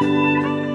Música